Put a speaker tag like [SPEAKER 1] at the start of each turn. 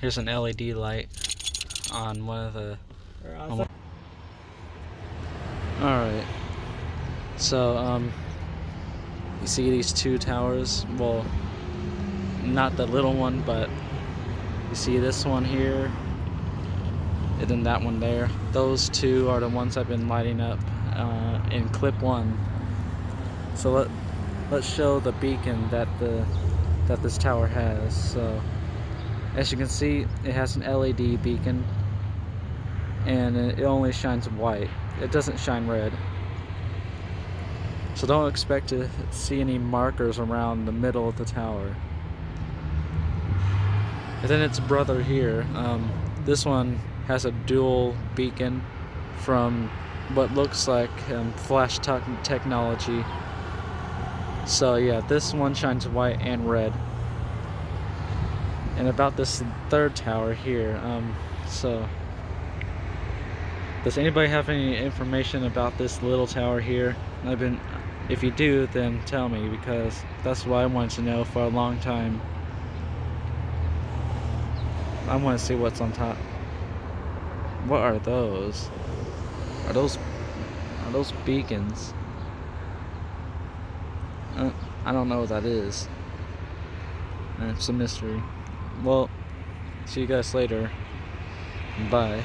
[SPEAKER 1] Here's an LED light on one of the. Alright. So, um, you see these two towers? Well, not the little one, but you see this one here, and then that one there. Those two are the ones I've been lighting up uh, in clip one. So let let's show the beacon that the that this tower has. So as you can see, it has an LED beacon, and it only shines white. It doesn't shine red. So don't expect to see any markers around the middle of the tower. And then its brother here. Um, this one has a dual beacon from what looks like um, flash technology. So yeah, this one shines white and red. And about this third tower here, um, so does anybody have any information about this little tower here? I've been, if you do, then tell me because that's what I wanted to know for a long time. I want to see what's on top. What are those? Are those are those beacons? Uh, I don't know what that is. It's a mystery. Well, see you guys later. Bye.